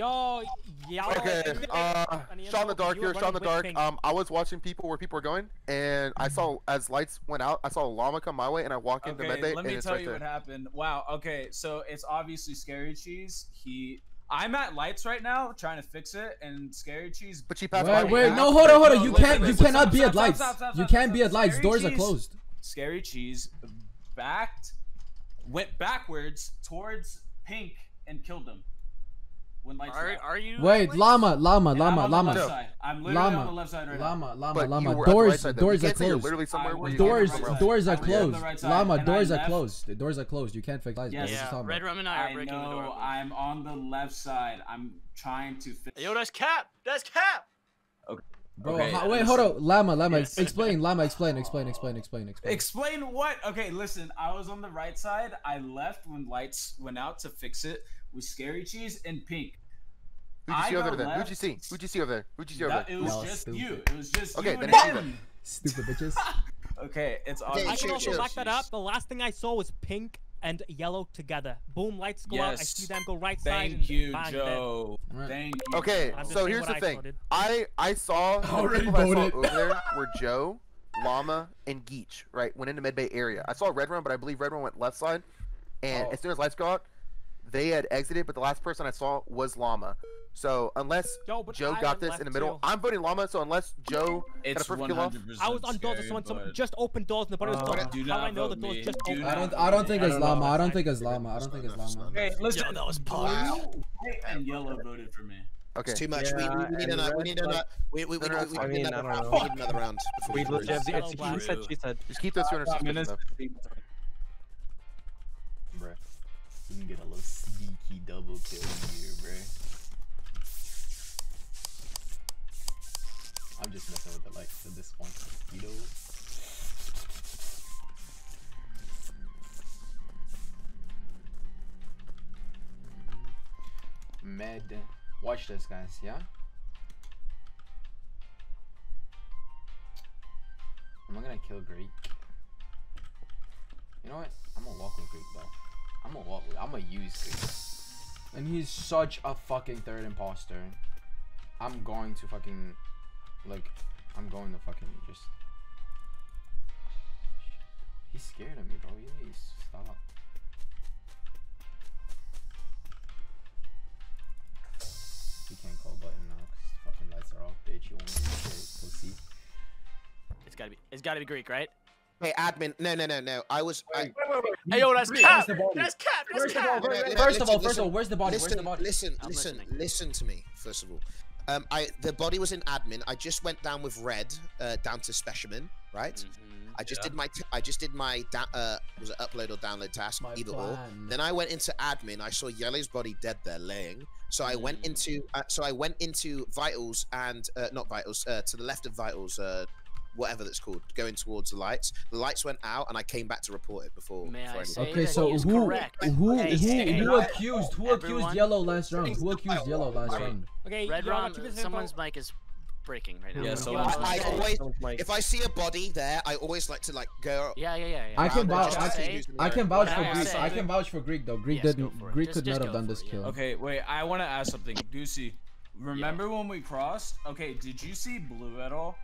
Okay. Where? Yo, yeah. Okay. Uh, Sean the Dark you were here. Sean the Dark. Pink. Um, I was watching people where people were going, and I saw as lights went out, I saw a llama come my way, and I walked into Okay, medbay, let and me it's tell right you what happened. Wow. Okay, so it's obviously Scary Cheese. He, I'm at lights right now trying to fix it, and Scary Cheese. But she passed by Wait, wait, no, hold on, hold on. You can't, you cannot be at lights. stop, stop, You can't be at lights. Doors are closed. Scary Cheese backed, went backwards towards Pink and killed him. When lights Are, are you? Wait, llama, llama, And I'm llama, on the llama. I'm literally on the llama, left side right now. llama, llama, llama. were right Doors, side, though. You doors are can't say you're closed. literally somewhere where was you on the Doors, right doors are I was closed. right side, Llama, I doors are closed. The doors are closed. You can't fix lights. bro. Yes. What Yeah, Red? Rum and I are I breaking the door. know. open. I'm on the left side. I'm trying to fix. Yo, that's Cap. That's Cap. Bro, Okay, ho- wait, hold listen. on. Llama, llama. Yes. Explain, llama. Explain, explain, explain, explain, explain. Explain what? Okay, listen. I was on the right side. I left when lights went out to fix it with Scary Cheese and Pink. Who'd you I see over go there? Who'd you see? Who'd you see over there? Who'd you see over That, there? it was Y'all just stupid. you. It was just Okay, you then and it's you him. Stupid bitches. Okay, it's Okay, obvious. I can also back that up. The last thing I saw was pink and yellow together. Boom, lights go out. I see them go right side. Thank and you, bang. Joe. Right. Thank you. Okay, I'm just so here's the I thing. saw. I I saw the Already people I saw voted. over there were Joe, Llama, and Geech. Right, went into the Medbay area. I saw Redrum, but I believe Redrum went left side. And Oh. as soon as lights go out, they had exited. But the last person I saw was Llama. So unless Yo, Joe I got this in the middle, too. I'm voting Llama. So unless Joe got It's a first one kill off, hundred percent. I was on doors, so someone, someone just opened doors and the body was Uh, gone. do How not I know the doors me. just Do opened? I don't. I don't think it's llama. I don't think it's llama. I don't think it's llama. Okay, listen. Yo, that was blue Wow. and yellow voted for me. okay. It's too much. we, we, we need Yeah, another. We and need red, another. like- We we we, No, no, we, we I need mean, another I don't round. know. We need another round. before We we legit. lose. Yellow, It's, black. he said. She said. Just keep those 260 Minutes. You can get a little sneaky double kill here, bruh. I'm just messing with the lights at this. You know? Med. Watch this, guys, yeah? I'm gonna kill Greek. You know what? I'm gonna walk with Greek though. I'm gonna with. I'm gonna use Greek. And he's such a fucking third imposter. I'm going to fucking, like, I'm going to fucking just. He's scared of me, bro. He needs to stop. He can't call button now because fucking lights are off, bitch. You do shit, pussy. It's gotta be. It's gotta be Greek, right? Hey, admin. No, no, no, no. I was. I, Hey, yo, that's Greek, Cap. where's the? That's Cap. That's First of all, No, no, no, first of listen, all, first of all, where's the body? Where's listen, the body? listen, I'm listen, listening. listen to me. First of all, um, I the body was in admin. I just went down with red, uh, down to specimen, right? Mhm. I just did my t- I just did my da- uh was it upload or download task My either or. Then I went into admin. I saw Yellow's body dead there laying. So I went Mm. into uh, so I went into vitals and uh, not vitals uh, to the left of vitals uh whatever that's called going towards the lights. The lights went out and I came back to report it before. May before I say Okay, that so he is who correct. who Hey, who hey, who hey, accused who accused yellow last round? Who accused yellow last Right. round? Okay, Red you wanna Rum. keep this info? Someone's mic is breaking right now. Yeah, Yeah, so I'm I always if I see a body there, I always like to like go. Yeah, yeah, yeah. yeah. I can vouch. I to can, I can vouch for Greek. I can vouch for Greek though. Greek Yes, didn't. Greek Just- could just not have done this it, yeah. kill. Okay, wait. I want to ask something, Goosey. Remember when we crossed? Okay, did you see blue at all?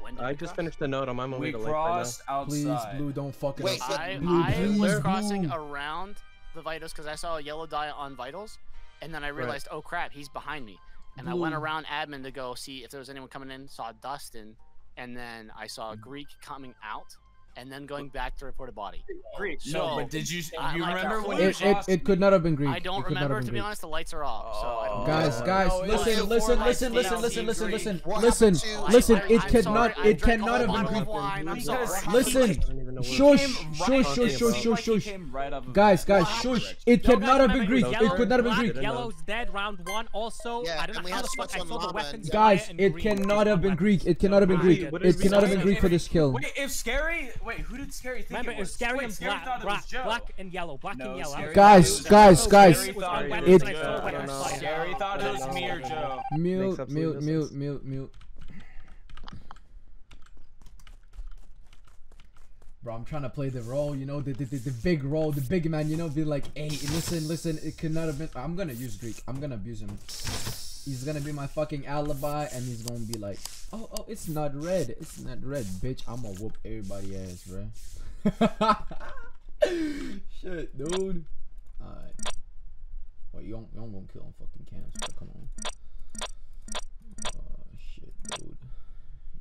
When did I just cross? finished the note. I'm on my way We to lake right now. crossed Please, blue, don't fucking. Wait, up. I, Blue, I please, was crossing blue. around the vitals because I saw a yellow die on vitals, and then I realized, oh crap, he's behind me. And I went around admin to go see if there was anyone coming in. Saw Dustin, and then I saw a Greek coming out, and then going back to report a body. no, So, but did you? I You like remember when you It, it, it could not have been Greek. I don't it could not remember to be Greek. honest. The lights are off, so I don't. Oh. Guys, guys, no, it's listen, listen, listen, listen, listen, listen, listen, listen, listen. It I'm cannot, it cannot have been Greek. wine, I'm Because sorry. Listen, I don't even know where. Shush, shush, shush, shush, shush, shush. came right off of Guys, guys, shush. It Yo, cannot have been Greek. It could not have been Greek. Yellow's dead round one. Also, I don't know how had the fuck I saw the weapons. Guys, it cannot have been. Greek. It cannot have been Greek. what It is cannot have been Greek? Greek for this kill. Wait, if scary, wait, who did scary think Remember, it it was was? scary wait, and scary black, thought it was black, black and yellow, black No, and yellow. Scary Guys, thought it was guys, guys. Scary was thought it was and I saw Joe. weapons I don't know. fly. Scary thought it was me or Joe. Mute, Makes absolutely mute, no mute, mute, mute. Bro, I'm trying to play the role, you know, the, the, the, the big role, the big man, you know, be like, hey, listen, listen, it could not have been. I'm gonna use Greek. I'm gonna abuse him. He's gonna be my fucking alibi, and he's gonna be like, oh, oh, it's not red. It's not red, bitch. I'm gonna whoop everybody ass, bro. Shit, dude. Alright. Wait, you don't, you don't to kill on fucking cams, bro. Come on. Oh, shit, dude.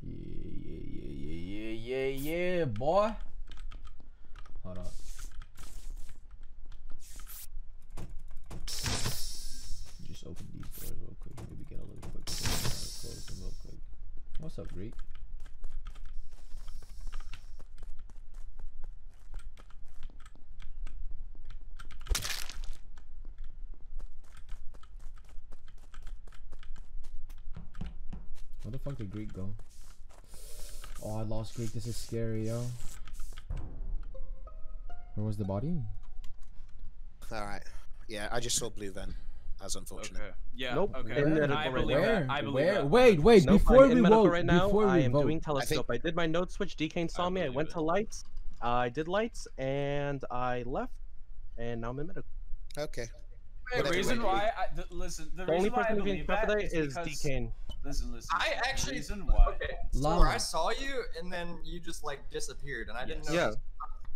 Yeah, yeah, yeah, yeah, yeah, yeah, yeah, boy. Hold up. Where the fuck did Greek go? Oh, I lost Greek. This is scary, yo. Where was the body? All right. Yeah, I just saw blue then. That's unfortunate. Okay. Yeah. Nope. Okay. In I medical right believe now. Where? that. I believe Where? that. Wait, wait. Nope, before we medical vote, right now. before I am vote, doing telescope. I, did my node switch. Decane saw me. I went it. to lights. Uh, I did lights, and I left, and now I'm in medical. Okay. The reason why, I, the, listen, the, The only reason why I person who believe can that today is is because, Decane. listen, listen. I actually reason why. okay. So I saw you and then you just like disappeared and I didn't know. Yeah.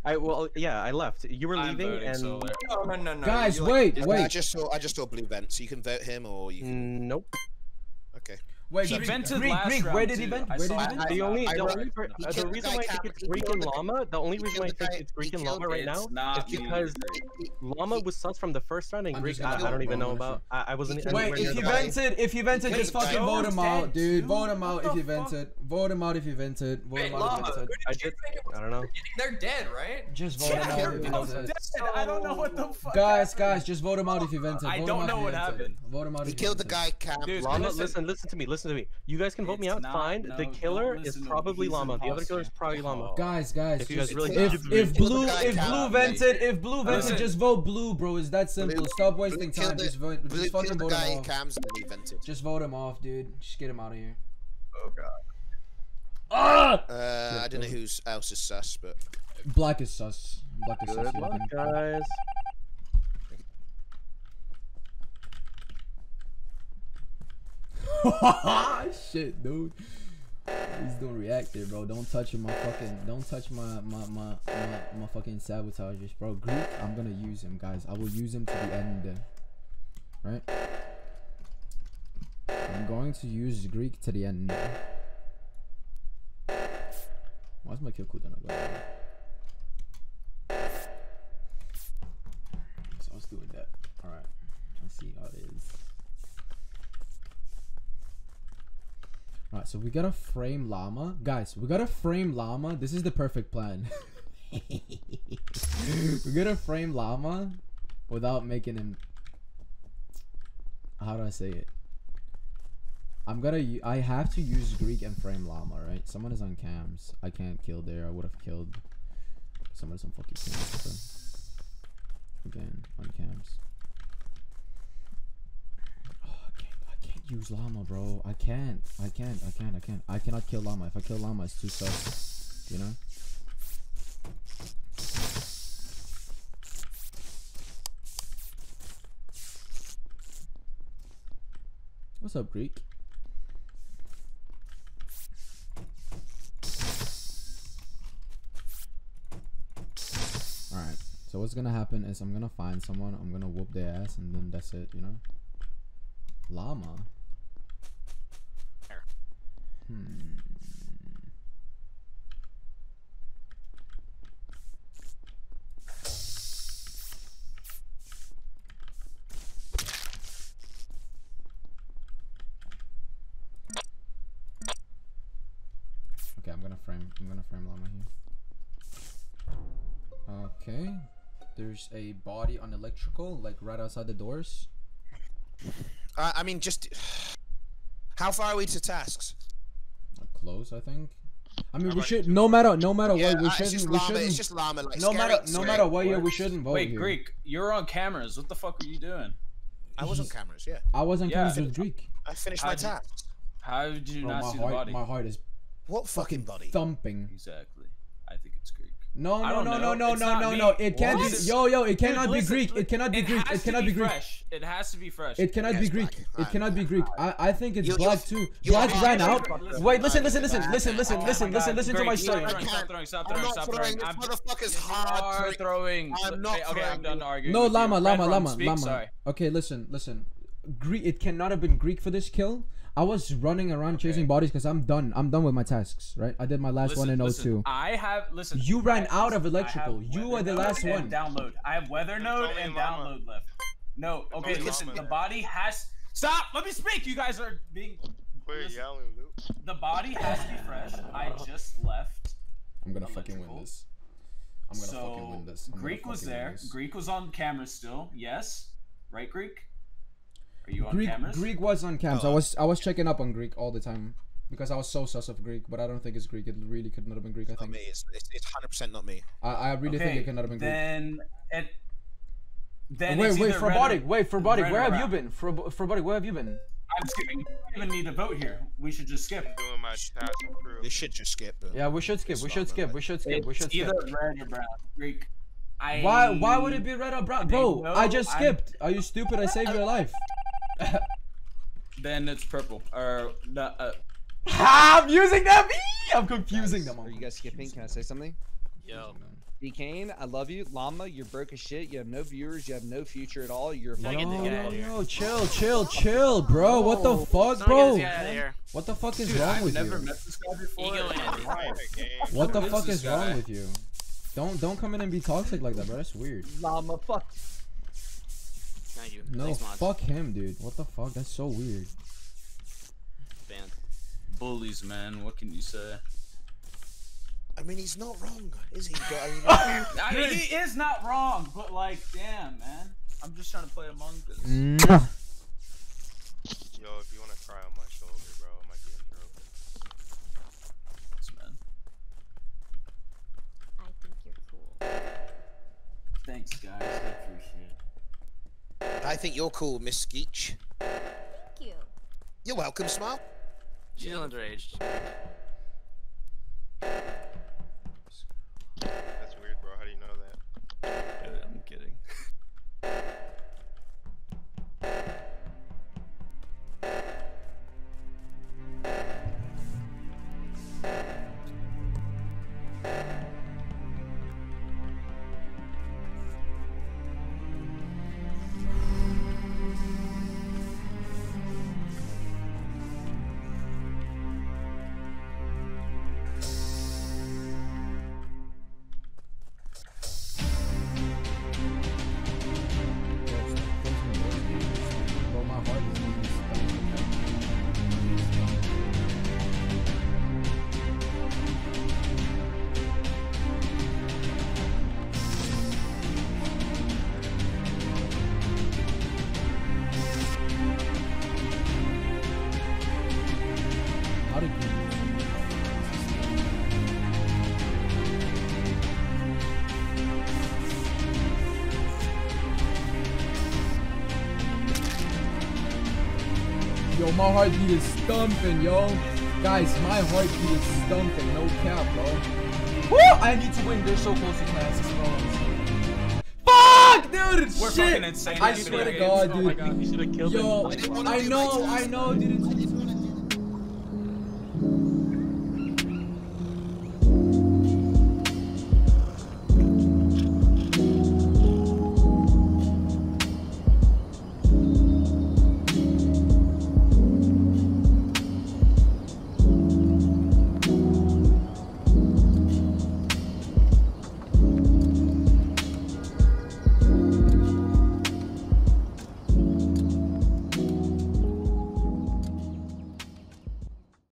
I well, yeah, I left. You were I'm leaving, and solar. No, no, no, no. Guys, you, like, wait, dis- wait. I just saw I just saw blue vent, so you can vote him or you can. nope. Okay. Wait, He Greek, vented Greek, last Greek, where round, did he vent? Where did he it. vent? The only, the only, uh, the reason why I think it's Greek and Llama, the only reason why I think it's Greek and Llama right now is because. Llama was sus from the first round, and I'm Greek, I, do I don't even know about. I, I wasn't Wait, anywhere Wait, near if the you vented, if you vented, just fucking vote him out, dude. dude. Vote him out if the you vented. Vote him out if you vented. Vote him out if who you vented. I you did- think it was I don't know. at the beginning? They're dead, right? Just vote him out if you both vented. I don't know what the fuck. Guys, guys, just vote him out if you vented. I Vote don't him out know what happened. Vote him out He if you killed the guy Cap. Dude, Llama, listen- listen, listen to me, listen to me. You guys can vote me out, not- fine. no, the killer is listen to him. probably He's an Llama. The other killer is probably Llama. Guys, guys, If you guys really if think if blue if blue vented if blue vented, just vote blue, bro. It's that simple. Stop wasting time. Just vote. Just fucking vote him off. cams and then he vented. Just vote him off, dude. Just get him out of here. Oh god. Ah! Uh, I don't know who's else is sus, but Black is sus. Black is sus. Good luck, guys. Shit, dude. He's don't react there, bro. Don't touch my fucking. Don't touch my my my my, my fucking sabotagers, bro. Greek, I'm gonna use him, guys. I will use him to the end. Uh, right? I'm going to use Greek to the end. Why's my kill cooldown So we gotta frame llama. Guys, we gotta frame llama. This is the perfect plan. we gotta frame llama without making him how do I say it? I'm gonna. I have to use Greek and frame llama, right? Someone is on cams. I can't kill there. I would have killed. Someone's on fucking cams. Again on cams. Oh, I can't. I can't use llama, bro. I can't. I can't. I can't. I can't. I cannot kill llama. If I kill llama, it's too sus. You know. What's up, Greek? Alright, so what's gonna happen is I'm gonna find someone, I'm gonna whoop their ass, and then that's it, you know? Llama? Hmm. Okay, I'm gonna frame. I'm gonna frame llama here. Okay, there's a body on electrical, like right outside the doors. Uh, I mean, just how far are we to tasks? Close, I think. I mean, we about should. No matter, no matter Yeah, what, we uh, it's just shouldn't. We llama. shouldn't. It's just llama. Like no scary- matter, no scary matter what year, we shouldn't vote Wait, here. Greek, you're on cameras. What the fuck are you doing? I was on cameras. Yeah, I wasn't Yeah. yeah. with Greek. I finished my How'd you- tasks. How did you Bro, not see heart, the body? my heart is What fucking body? thumping. Exactly. I think it's Greek. No, no, no, no, no, It's no, no, me. no. It can't be. Yo, yo, it Dude, cannot be Greek. It cannot be it Greek. It cannot to be Greek. Fresh. It has to be fresh. It cannot Yeah, be Greek. black. It cannot be Greek. I, I think it's You're- black too. you're Black black. ran out. Wait, listen, listen, listen, listen, listen, listen, Oh listen, listen, listen to my story. Stop throwing, stop throwing, stop I'm throwing, not throwing. throwing. This I'm motherfucker's hard. throwing. I'm not okay, okay, I'm done arguing. No, llama, llama, llama, llama. Okay, listen, listen. Greek. It cannot have been Greek for this kill. I was running around chasing bodies because I'm done. I'm done with my tasks. Right. I did my last one in listen, O2. I have listen. You ran I- out of electrical. You weather are the last one. Download. I have weather node and llama. download left. No, okay, listen. llama. The body has. Stop. Let me speak. You guys are being. Quit Listen. yelling, Luke. The body has to be fresh. I just left. I'm gonna fucking win this. I'm gonna so fucking win this. I'm Greek was there. this. Greek was on camera still. Yes, right, Greek. Are you on Greek cameras? Greek was on cams. Oh. I Oh. was I was checking up on Greek all the time because I was so sus of Greek, but I don't think it's Greek. It really could not have been Greek. I Not think me. It's, it's, it's 100% not me. I, I really think it could not have been Greek. Then it. Then wait, it's wait, either for body, or- wait, for body. red Where have you been? For for body, where have you been? I'm skipping. You don't even need a vote here. We should just skip. Doing my task and crew. This should just skip. But Yeah, we should skip. We It's should skip. man. We should skip. We should skip. either red or brown. Greek. I. Why why would it be red or brown, bro? know, I just I'm- skipped. Are you stupid? I saved your life. Then it's purple. Or no, uh, I'm using them. I'm confusing them. Are you guys skipping? Can I say something? Yo. D Kane, I love you. Llama, you're broke as shit. You have no viewers. You have no future at all. You're a Gotta fucking get Yo, the guy yo, out of here. yo, chill, chill, chill, bro. What the fuck, bro? this guy out of here. What the fuck is dude, wrong I've with never you? met this guy before. Ego Andy. Playing a game. What the fuck this is wrong with you? Don't don't come in and be toxic like that, bro. That's weird. llama. Fuck. Thank you. No, Thanks, fuck him, dude. What the fuck? That's so weird. Banned. Bullies, man. What can you say? I mean, he's not wrong, is he? I mean, I mean, he is not wrong, but like, damn, man. I'm just trying to play Among Us. Yo, if you want I think you're cool, Miss Skeech. Thank you. You're welcome, Smile. She's underaged. My heartbeat is stumping, yo. Guys, my heartbeat is stumping. No cap, bro. Woo! I need to win. They're so close to classes, bro. Fuck, dude! We're Shit! fucking insane I at swear to God, dude. Oh my god, you should have killed him. Yo, I didn't I know, it. I know, dude. It's, it's